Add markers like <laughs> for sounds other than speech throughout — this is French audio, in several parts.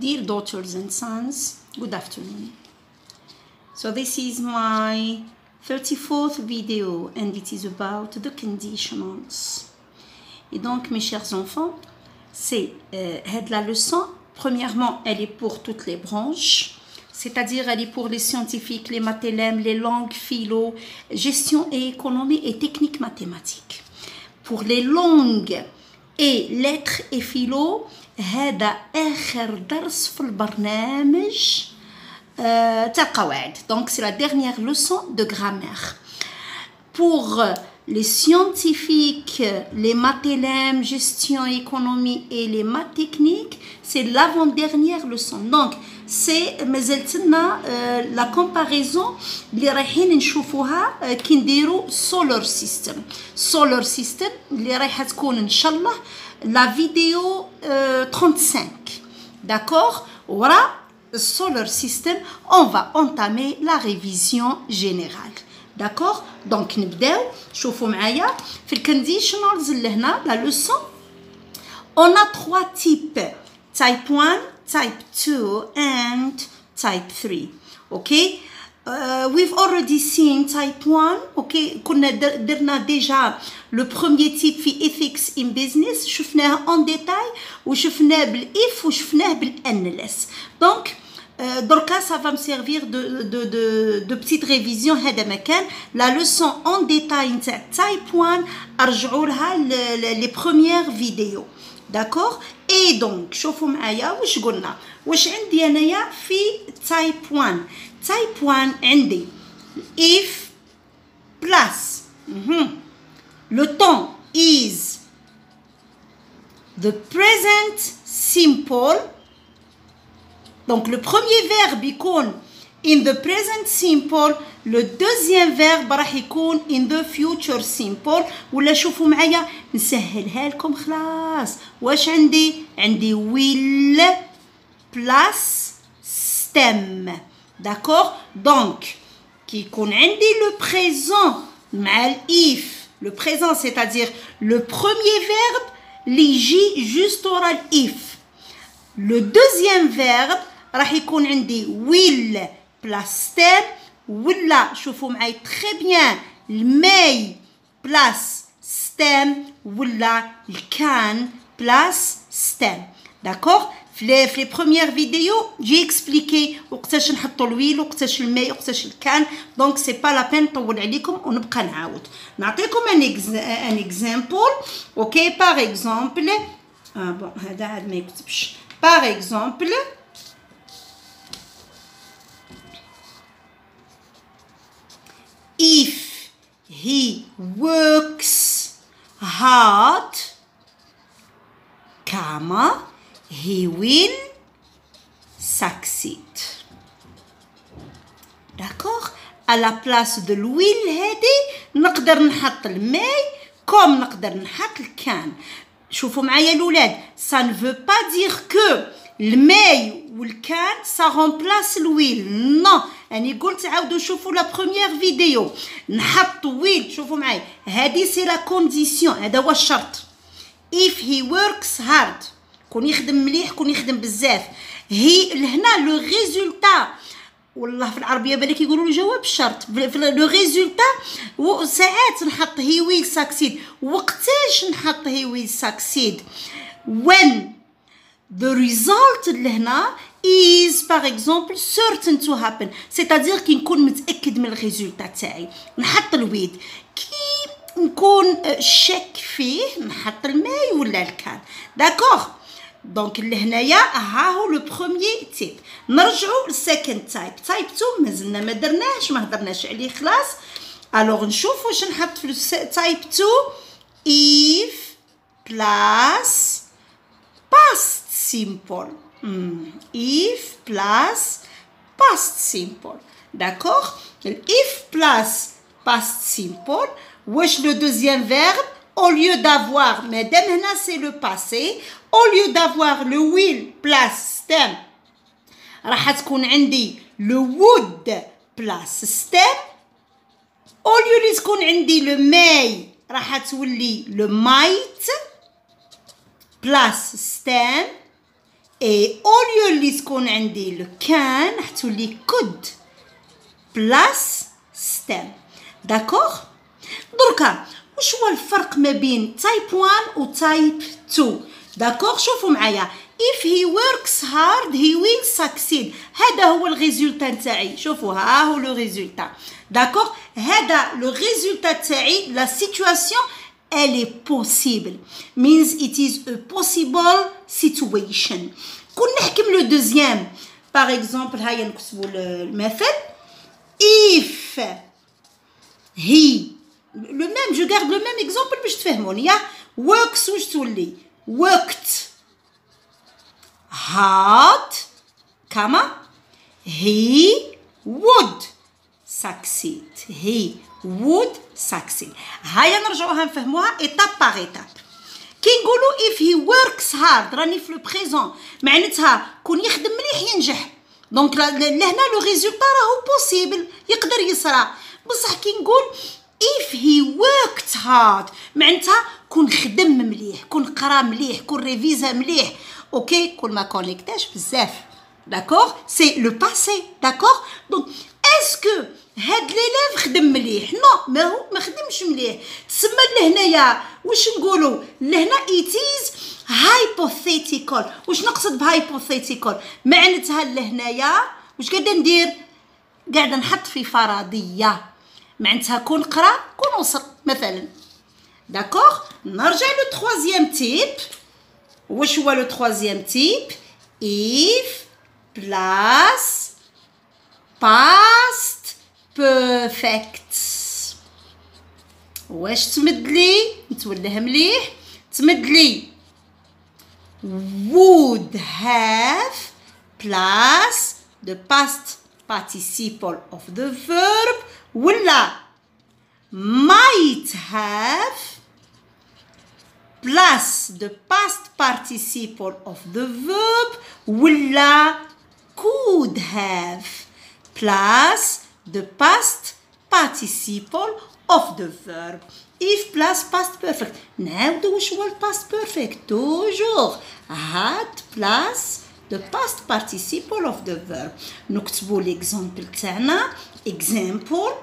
Dear daughters and sons, good afternoon. So this is my 34th video and it is about the conditionals. Et donc mes chers enfants, c'est euh, la leçon. Premièrement, elle est pour toutes les branches, c'est-à-dire elle est pour les scientifiques, les mathélèmes, les langues, philo, gestion et économie et techniques mathématiques. Pour les langues et lettres et philo, هذا آخر درس في البرنامج تاع القواعد donc c'est la dernière leçon de grammaire pour les scientifiques, les mathélèmes, gestion, économie et les maths techniques, c'est l'avant-dernière leçon. Donc, c'est مازالتنا la comparaison اللي رايحين نشوفوها كي نديرو solar system. Solar system اللي رايحه تكون ان شاء الله la vidéo euh, 35. D'accord Voilà, solar system, on va entamer la révision générale. D'accord Donc نبداو شوفوا معايا في الكونديشنالز اللي هنا la leçon on a trois types type 1 type 2 and type 3 okay Uh, we've already seen type 1 okay كنا درنا déjà le premier type في ethics in business شفناه en détail وشفناه بالاف وشفناه بالانلس donc uh, دركا ça va me servir de, de, de, de petite révision هذا مكان la leçon en détail نتاع type 1 ارجعوا لها les premières vidéos d'accord et donc شوفوا معايا واش قلنا واش عندي انايا في type 1 type 1 عندي if plus le temps is the present simple donc le premier verbe يكون in the present simple le deuxième verbe راح يكون in the future simple ولا شوفوا معايا نسهلها لكم خلاص واش عندي عندي will plus stem D'accord Donc, qui qu'on عندي le présent مع if le présent c'est-à-dire le premier verbe اللي يجي juste ورا if le deuxième verbe راح يكون عندي will plus stem ولا شوفوا معي très bien الماي plus stem ولا الكان plus stem d'accord في لي بروميير فيديو جي اكسبليكي وقتاش نحطوا الويل وقتاش الماء وقتاش الكان دونك سي با لا بين نطول عليكم ونبقى نعاود نعطيكم ان ان اكزامبل اوكي باغ اكزومبل اه بون <laughs> هذا عاد ما يكتبش باغ اكزومبل if he works hard comma he will succeed. D'accord À la place de الويل هادي نقدر نحط الماي كوم نقدر نحط الكان شوفوا معايا الاولاد ça ne veut pas dire que الماي والكان ça remplace الويل نو أني قلت عاودوا شوفوا لا بروميير فيديو نحط ويل شوفوا معايا. هادي سي لا كونديسيون هذا هو الشرط. If he works hard كون يخدم مليح كون يخدم بزاف. هي لهنا لو ريزولتا والله في العربية بالك يقولوا له جواب الشرط. لو ريزولتا ساعات نحط هي ويل ساكسيد وقتاش نحط هي ويل ساكسيد when the result لهنا is par exemple certain to happen. C'est-à-dire كي نكون متاكد من الريزولتا تاعي نحط الويد كي نكون شك فيه نحط الماي ولا الكان داكوغ دونك اللي هنايا ها هو لو بروميير تيب نرجعوا للسكند تايب تايب 2 مازلنا ما درناهش ما هضرناش عليه خلاص الوغ نشوف واش نحط في تايب 2 if plus past simple. if plus past simple d'accord if plus past simple wesh le deuxième verbe au lieu d'avoir madame hna c'est le passé au lieu d'avoir le will plus stem راح تكون عندي le would plus stem au lieu اللي تكون عندي le may راح تولي le might plus stem اي اوليو اللي تكون عندي لو كان حتولي كود بلاس ستام داكوغ دركا وش هو الفرق ما بين تايب 1 و تايب 2 داكوغ شوفوا معايا if he works hard he will succeed. هذا هو الريزولتا نتاعي شوفوا ها هو لو ريزولتا داكوغ هذا لو ريزولتا تاعي لا سيتواسيون elle est possible means it is a possible situation كون نحكم لو دوزيام باغ اكزومبل هيا نكتبوا المثل if he le même je garde le même exemple باش تفهموني works واش تولي worked hard كما he would succeed he would succeed هيا نرجعوها نفهموها ايتاب باغ ايتاب كي نقولوا if he works hard راني في لو بريزون معناتها كون يخدم مليح ينجح دونك لهنا لو ريزولتا راهو بوسيبل يقدر يصرى بصح كي نقول if he worked hard معناتها كون خدم مليح كون قرا مليح كون ريفيزا مليح اوكي كل ما كونيكتاش بزاف داكوغ سي لو باسي داكوغ دونك اسكو هاد ليليف خدم مليح. نو ما هو ما خدمش مليح. تسمى لهنايا واش نقولوا؟ لهنا ايتيز هايبوثيتيكال واش نقصد بهايبوثيتيكال معناتها لهنايا واش قاعدة ندير؟ قاعدة نحط في فرضيه معناتها كون قرأ كون وصل مثلا. داكوغ نرجع لو تروازيام تيب واش هو لو تروازيام تيب if plus past perfect واش تمد لي نتولها مليح تمد لي would have plus the past participle of the verb ولا might have plus the past participle of the verb ولا could have plus the past participle of the verb if plus past perfect نعاودو واش هو past perfect toujours had plus the past participle of the verb نكتبو l'exemple تاعنا example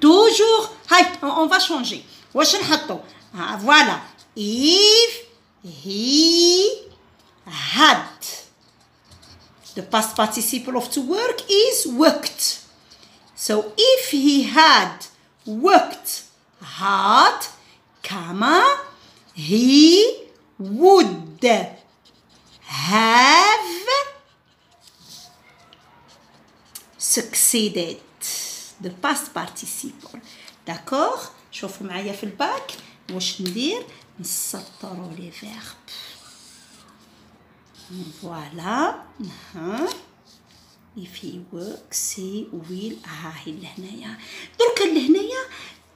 toujours هاي on va changer واش نحطو ها voilà if he had the past participle of to work is worked so if he had worked hard comma he would have succeeded the past participle d'accord شوفوا معايا في الباك واش ندير نسطروا لي فيرب فوالا ها if he works he will ها هي لهنايا درك لهنايا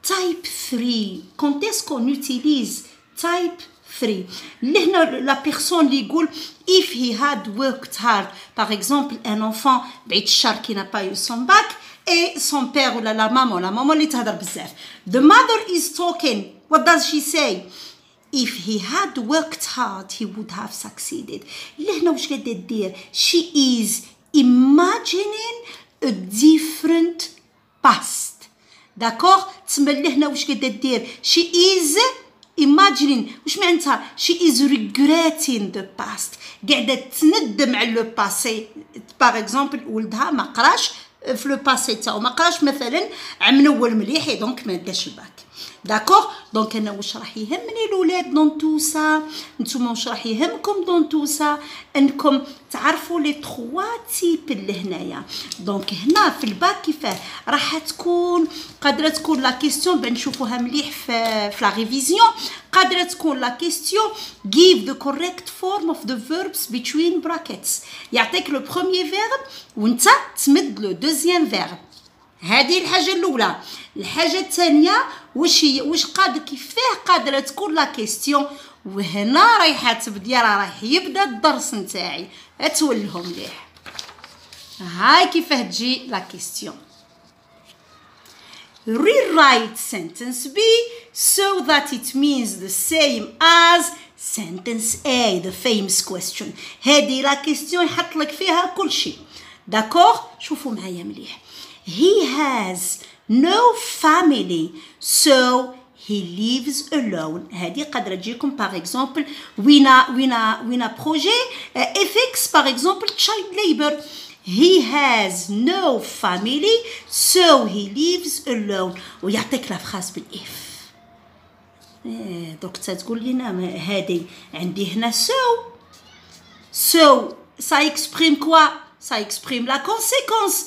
type 3 quand est-ce qu'on utilise type 3 لهنا la personne اللي يقول if he had worked hard par exemple un enfant بعيد الشر qui n'a pas eu son bac et son père ولا la maman la maman اللي تهضر بزاف the mother is talking what does she say if he had worked hard he would have succeeded لهنا واش قاعده دير she is imagining a different past. داكوغ تسمى لهنا واش قاعدة دير she is imagining. واش معناتها she is regretting the past. قاعدة تندم على لو باسي باغ اكزومبل ولدها ما قراش في لو باسي تاعو ما قراش مثلا عام اول مليح دونك ما داش الباك داكوغ دونك أنا واش راح يهمني الاولاد دون تو سا نتوما واش راح يهمكم دون تو سا انكم تعرفوا لي تخوا تيب اللي هنايا دونك هنا في الباك كيفاه راح تكون قادره تكون لا كيستيون بان نشوفوها مليح في في لا ريفيزيون قادره تكون لا كيستيون give the correct form of the verbs between brackets. يعطيك لو بروميير فيرب وانت تمد لو دوزيام فيرب هذه الحاجة الأولى. الحاجة الثانية واش واش قادر كيفاه قادرة تكون لا كيستيون؟ وهنا رايحه تبدي راه راح يبدأ الدرس نتاعي. أتولهم مليح هاي كيفاه تجي لا كيستيون. Rewrite sentence B so that it means the same as sentence A the famous question. هذه لا كيستيون يحط لك فيها كل شيء. داكور شوفوا معايا مليح. he has no family so he lives alone هذه قادرة تجيكم par exemple وين وين وين projet ethics par exemple child labor he has no family so he lives alone ويعطيك لا فراس بالاف دوك تقول لنا هذه عندي هنا so so ça exprime quoi ça exprime la conséquence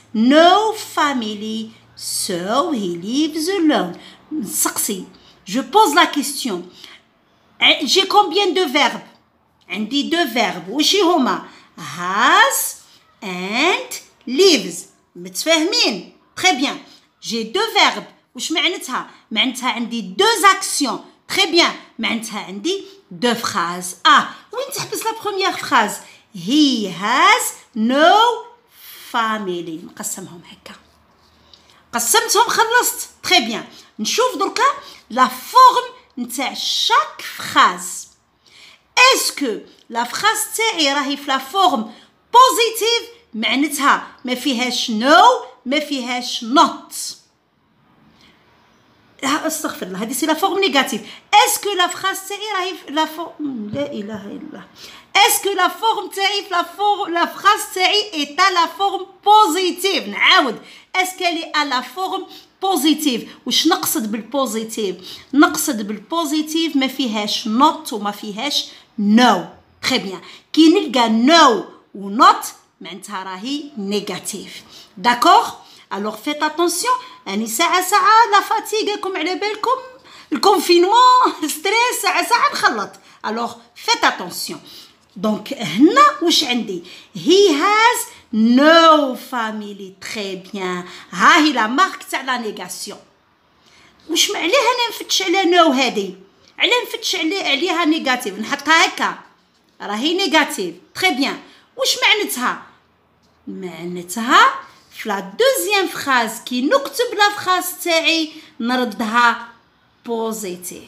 no family so he lives alone نسقسي je pose la question j'ai combien de verbes عندي deux verbes وش هما has and lives متفاهمين très bien j'ai deux verbes وش معناتها معناتها عندي deux actions très bien معناتها عندي deux phrases ah وين تحبس la première phrase he has no فاميلي نقسمهم هكا. قسمتهم خلصت. تري بيان نشوف دركا لا فورم نتاع شاك فراز اسكو لا فراز تاعي راهي في لا فورم بوزيتيف معناتها ما فيهاش نو no, ما فيهاش نوت أستغفر الله. هذه سي لا فورم نيجاتيف اسكو لا فراس تاعي راهي لا فورم لا إله إلا الله. اسكو لا فورم تاعي لا فورم لا فراس تاعي ايتا لا فورم بوزيتيف نعاود. اسكو لي ا لا فورم بوزيتيف واش نقصد بالبوزيتيف نقصد بالبوزيتيف ما فيهاش نوت وما فيهاش نو تري بيان كي نلقى نو ونوت معناتها راهي نيجاتيف داكوغ الوغ فيت اتونسيون يعني ساعة ساعة لا فاتيغكم على بالكم. الكونفينمون ستريس ساعة ساعة نخلط. الوغ فيت اتونسيون دونك هنا واش عندي؟ هي هاز نو فاميلي تري بيان ها هي لا مارك تاع لا نيغاسيون واش علاه أنا نفتش على نو هذه علاه نفتش عليها نيجاتيف نحطها هكا. راهي نيجاتيف تري بيان واش معناتها؟ معناتها في لا دوزيام فراز كي نكتب لا فراز تاعي نردها بوزيتيف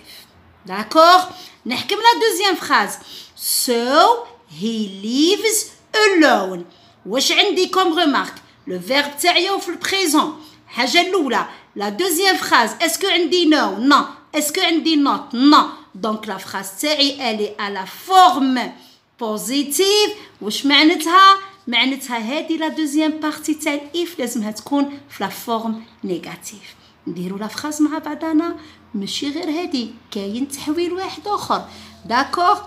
داكوغ نحكم لا دوزيام فراز so he lives alone واش عندي كوم ريمارك لو فيرب تاعي في البريزون الحاجه الاولى لا دوزيام فراز اسكو عندي نو نو اسكو عندي نوت نو دونك لا فراز تاعي الي على فورم بوزيتيف واش معناتها معناتها هذه لا دوزيام بارتي تاع الإف لازمها تكون في لا فورم نيجاتيف نديرو لا فراز مع بعضنا ماشي غير هذه كاين تحويل واحد آخر. داكوغ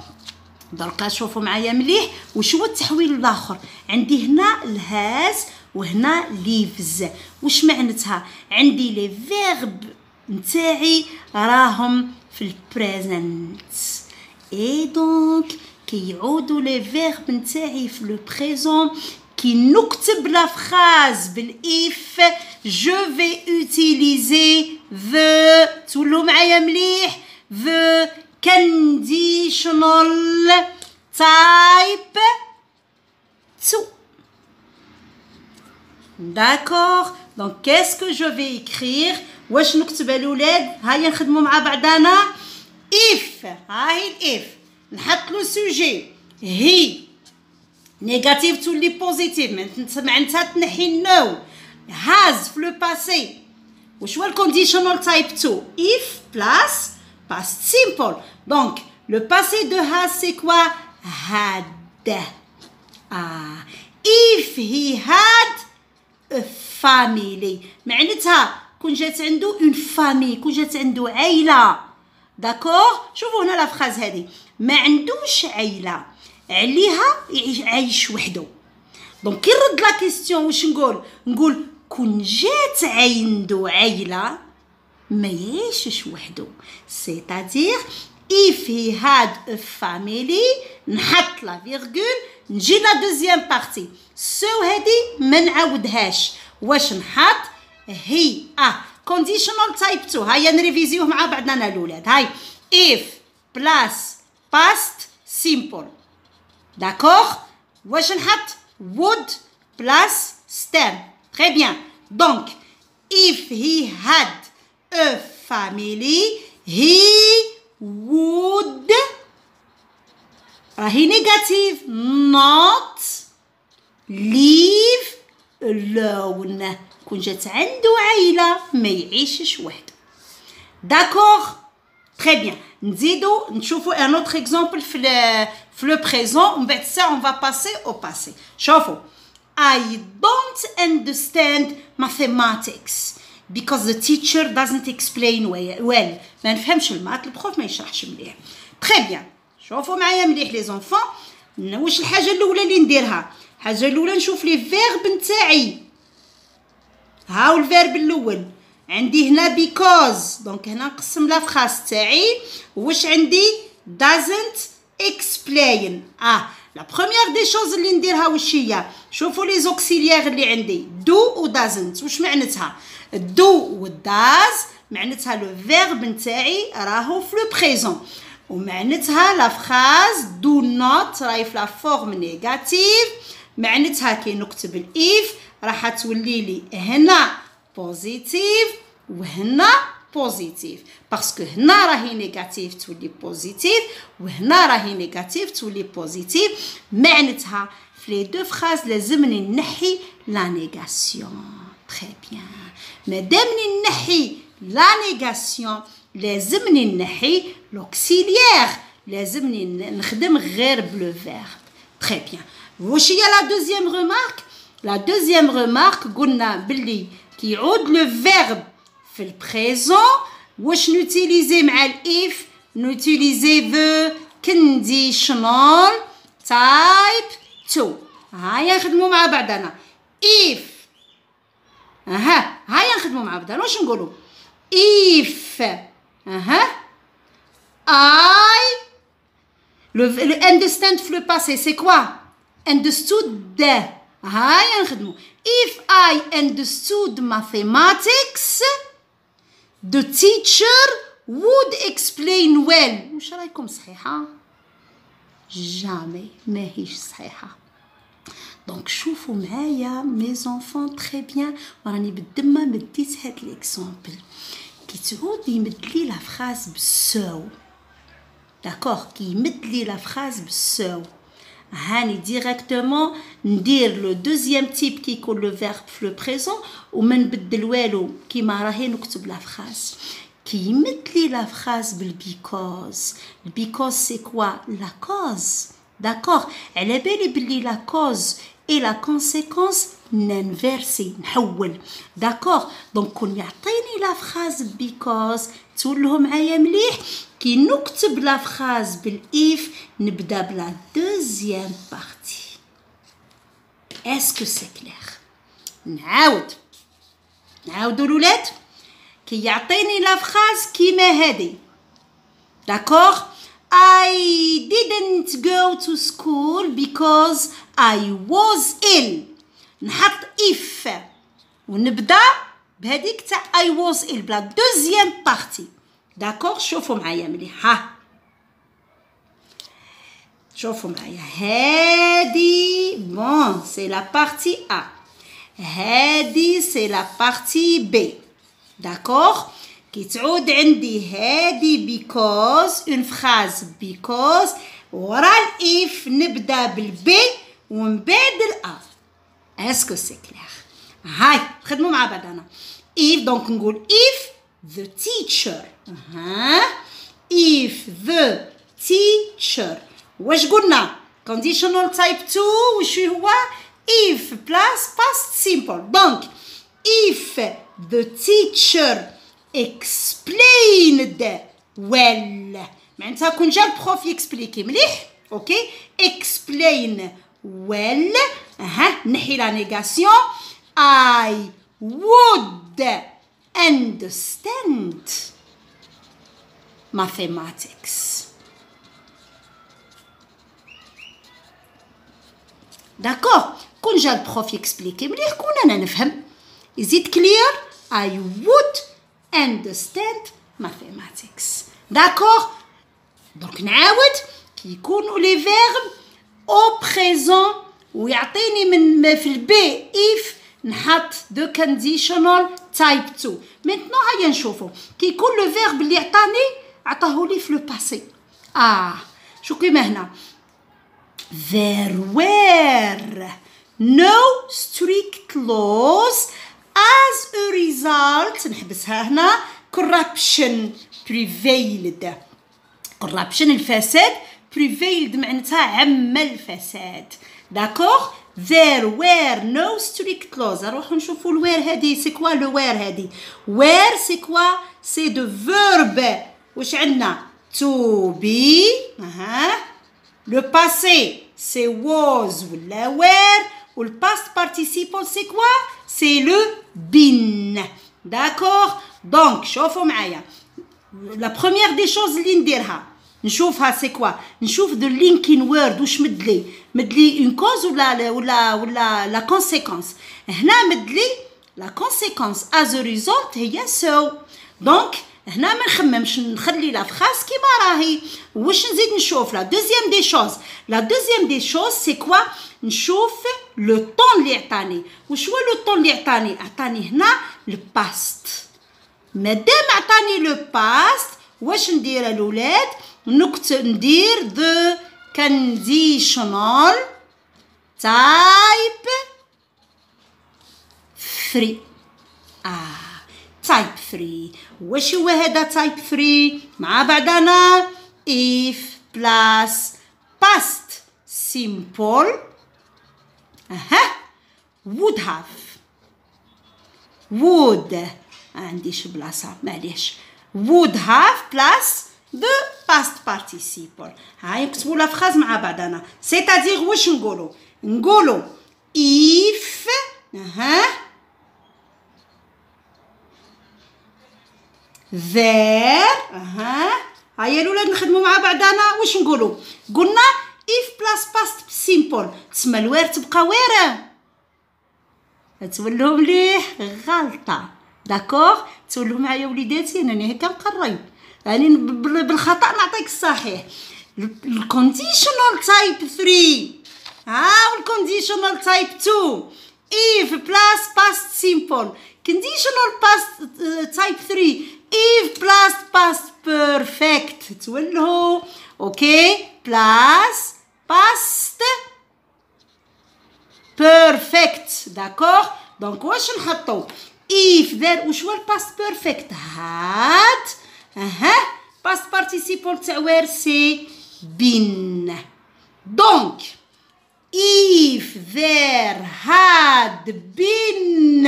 دركا شوفوا معايا مليح وش هو التحويل الآخر؟ عندي هنا الهاز وهنا ليفز. واش معناتها؟ عندي لي فيرب نتاعي راهم في البريزنت. إي دونك كيعودوا لي فيرب نتاعي في لو بريزون كي نكتب لا فراز بالاف جو في اوتيليزي ذو تولوا معايا مليح ذو conditional type 2 d'accord donc qu'est-ce que je vais écrire واش نكتب الاولاد هيا نخدموا مع بعضنا if هاي الاف نحط لو سوجي هي نيجاتيف تولي بوزيتيف معناتها تنحي نو هاز في لو باسي واش هو الكونديشنال تايب 2 if بلاس past simple donc le passé de has c'est quoi had ah if he had a family معناتها كون جات عنده اون فامي كون جات عنده عائله داكور شوفوا هنا لا فراز هذه ما عندوش عائله عليها يعيش وحده. دونك كي نرد لا كيستيون واش نقول؟ نقول كون جات عنده عائله ما يعيشش وحده. سيتادير if he had a family نحط لا فيرغول نجي لا دوزيام بارتي. سو هادي ما نعاودهاش. واش نحط؟ هي. آه كونديشنال تايب 2 هيا نريفيزيوه مع بعضنا أنا الأولاد. هاي. If بلاس past simple d'accord واش نحط would plus stem très bien donc if he had a family he would راهي نيجاتيف not leave alone كون جات عنده عائلة ما يعيشش وحده داكوغ تري بيان نزيدو نشوفو ان اوتر اكزومبل في في لو بريزون ومن بعد ساعة اون فا باسي او باسي شوفو I don't understand mathematics because the teacher doesn't explain well ما نفهمش المات البروف ما يشرحش مليح تري بيان شوفوا معايا مليح لي زونفون واش الحاجه الاولى اللي نديرها الحاجه الاولى نشوف لي فيرب نتاعي هاو الفيرب الاول عندي هنا بيكوز دونك هنا نقسم لا فراس تاعي. واش عندي؟ doesn't explain. آه لا بروميير دي شوز اللي نديرها واش هي؟ شوفوا لي زوكسيليير اللي عندي. دو و doesn't. واش معناتها؟ دو و داز معناتها لو فيرب نتاعي راهو في لو بريزون ومعناتها لا فراز دو نوت راهي في لا فورم نيجاتيف معناتها كي نكتب الايف راح تولي لي هنا. بوزيتيف وهنا بوزيتيف باسكو هنا راهي نيجاتيف تولي بوزيتيف وهنا راهي نيجاتيف تولي بوزيتيف معناتها في لي دو فراز لازمني نحي لا نيغاسيون تري بيان مادامني نحي لا نيغاسيون لازمني نحي لوكسيليير لازمني نخدم غير بلو فيرب تري بيان واش هي لا دوزيام رومارك لا دوزيام رومارك قلنا باللي كي يعود لو فيرب في البريزون واش نوتيليزي مع الاف نوتيليزي ذو كونديشنال تايب 2 هيا نخدمو مع بعضنا if اها هيا نخدمو مع بعضنا واش نقولو if اها I le, le understand في le passé c'est quoi understood هيا نخدمو if I understood mathematics the teacher would explain well واش رايكم صحيحة جامي ماهيش صحيحة دونك شوفوا معايا مي زونفون تري بيان وراني بالدمه مديت هاد ليكزومبل كي تعود يمد لي لا فراز بالسو داكوغ كي يمد لي لا فراز بالسو هاني ديريكتومون ندير لو دوزيام تيب كي يكون لو فيرب في لو بريزون وما نبدل والو كيما راهي نكتب لا فراز كي يمد لي لا فراز بالبيكوز البيكوز سي كوا لا كوز داكوغ على بالي بلي لا كوز اي لا كونسيكونس ننفيرسي نحول داكوغ دونك كون يعطيني لا فراز تولهو معايا مليح. كي نكتب لا فراز بالايف نبدا بلا دوزيام بارتي. اسكو سي كلير نعاود. نعاودو الولاد. كي يعطيني لا فراز كيما هادي. داكوغ I didn't go to school because I was ill. نحط if ونبدا. بهذيك تاع I was ill بلا دوزيام بارتي داكوغ شوفوا معايا مليح ها شوفوا معايا هادي بون سي لا بارتي ا هادي سي لا بارتي بي داكوغ كي تعود عندي هادي بيكوز اون فراز بيكوز ورا الاف نبدا بالبي ومن بعد الأ اسكو سي كلير هاي خدموا مع بعضنا if دونك نقول if the teacher ها if the teacher واش قلنا conditional type 2 وش هو if plus past simple دونك if the teacher explained well معناتها كون جا البروف يكسبليكي مليح أوكي explain well ها نحي لا نيغاسيون I would understand mathematics داكوغ كون جا البروف يكسبليكي مليح كون انا نفهم is it clear I would understand mathematics داكوغ دونك نعاود كي يكونوا لي فيرب او بريزون ويعطيني من في البي اف نحط دو كونديشنال تايب 2 مينتنو هيا نشوفو. كي يكون لو فيرب اللي عطاني عطاهولي في لو باسي آه شو كيما هنا؟ There were no strict laws. As a result نحبسها هنا corruption prevailed. Corruption الفساد prevailed معناتها عم الفساد داكوغ there were no strict laws نروحو نشوفو الوير هادي سي كوا لو وير هادي وير سي كوا سي دو فيرب واش عندنا to be اها Le passé, c'est was ou la were. Ou le past participle, c'est quoi C'est le been. D'accord Donc, شوفوا معايا. La première des choses اللي نديرها نشوفها سي كوا نشوف ذا لينكين وورد واش مدلي مدلي اون كوز ولا ولا ولا لا كونسيكونس هنا مدلي لا كونسيكونس از ريزولت هي سو دونك هنا ما نخممش نخلي لا فراس كيما راهي واش نزيد نشوف لا دوزيام دي شوز لا دوزيام دي شوز سي كوا نشوف لو طون اللي عطاني واش هو لو طون اللي عطاني عطاني هنا الباست مادام عطاني لو باست واش ندير الاولاد نكتب ندير ذا conditional type 3 آه تايب 3 واش هو هذا تايب 3 مع بعضنا if plus past simple أها would have would عنديش بلاصة معليش would have plus the past participle. هاي نكتبوا لا فراز مع بعضنا سيتادير واش نقولوا نقولوا if أها there أها هيا الاولاد نخدموا مع بعضنا واش نقولوا قلنا if plus past simple. تسمى الوير تبقى ويره تولوا مليح غلطه داكوغ تولوا معايا وليداتي انني هكا نقري يعني بالخطأ نعطيك الصحيح. الكونديشنال تايب 3 ها والكونديشنال تايب 2 if past simple. Conditional past uh, type 3 if plus past perfect. تولهو. أوكي plus past perfect. داكوغ دونك واش نحطو؟ If there واش هو الباست بيرفكت هاد. أها باست participle تاع وير سي been دونك if there had been.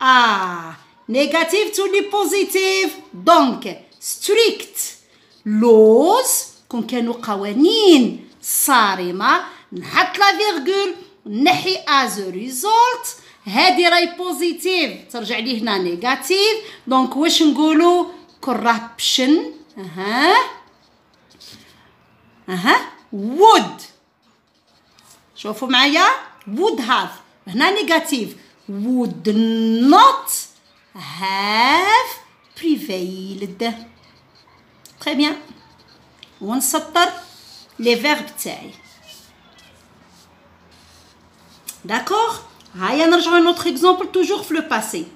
A. Négative to the positive donc strict. Laws كون كانوا قوانين صارمة نحط لا فيرغول نحي a result. هادي راي بوزيتيف ترجع لي هنا نيجاتيف دونك واش نقولوا corruption اها اها would شوفوا معايا would have هنا نيجاتيف would not have prevailed très bien ونسطر لي فيرب تاعي داكوغ هيا نرجعو نوتر اكزومبل توجور في لو باسي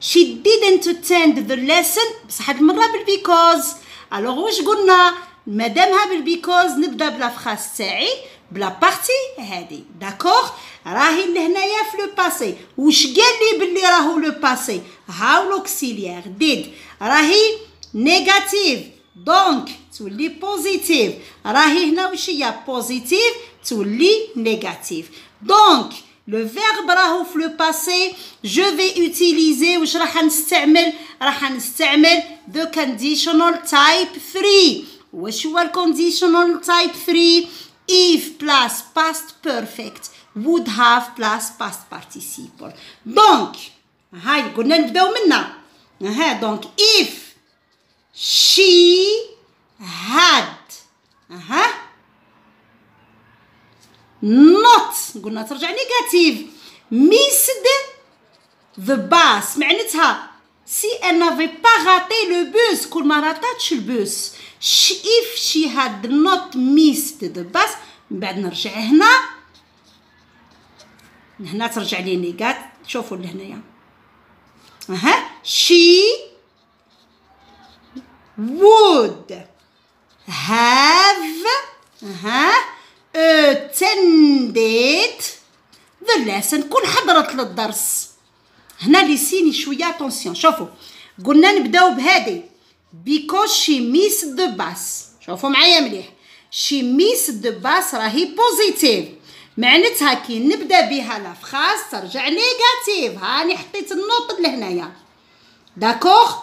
She didn't attend the lesson. بصح هاد المره بالبيكوز. الوغ واش قلنا؟ مادامها بالبيكوز نبدأ بلا فراس تاعي بلا بارتي هادي. داكوغ راهي لهنايا في لو باسي. واش قال لي بلي راهو لو باسي؟ هاو لوكسيليير ديد راهي نيجاتيف دونك تولي بوزيتيف راهي هنا واش هي؟ بوزيتيف تولي نيجاتيف دونك لو فيرب راهو في لو باسي جو في utiliser واش راح نستعمل راح نستعمل ذا كونديشنال تايب 3 واش هو الكونديشنال تايب 3 if plus past perfect would have plus past participle دونك هاي قلنا نبداو منا ها دونك if she not! قلنا ترجع نيجاتيف missed the bus. معناتها si elle n'avait pas raté le bus كل ما راتاتش البوس. If she had not missed the bus من بعد نرجع هنا. هنا ترجع لي نيجات شوفوا لهنايا أها. She would have أها. Attended the lesson كون حضرت للدرس. هنا لي سيني شوية اتونسيون شوفوا قلنا نبداو بهذه. Because she missed the bus. شوفوا معايا مليح. She missed the bus راهي بوزيتيف معناتها كي نبدا بها لا فراس ترجع نيجاتيف هاني حطيت النوط لهنايا داكوغ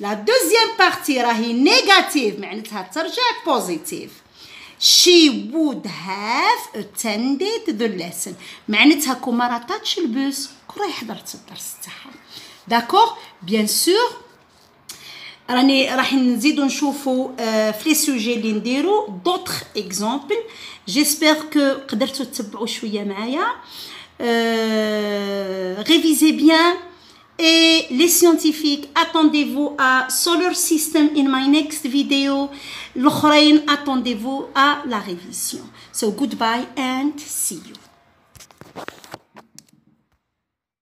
لا دوزيام بارتي راهي نيجاتيف معناتها ترجع بوزيتيف she would have attended the lesson. معناتها كون ما راتاتش البوس كون راهي حضرت الدرس تاعها. داكوغ بيان سور راني راح نزيدو نشوفو في لي سوجي اللي نديرو. دوطخ اكزامبل جيسبر كو قدرتو تتبعوا شوية معايا. révisez bien. Et les scientifiques, attendez-vous à Solar System in my next video. L'Ukraine, attendez-vous à la révision. So goodbye and see you.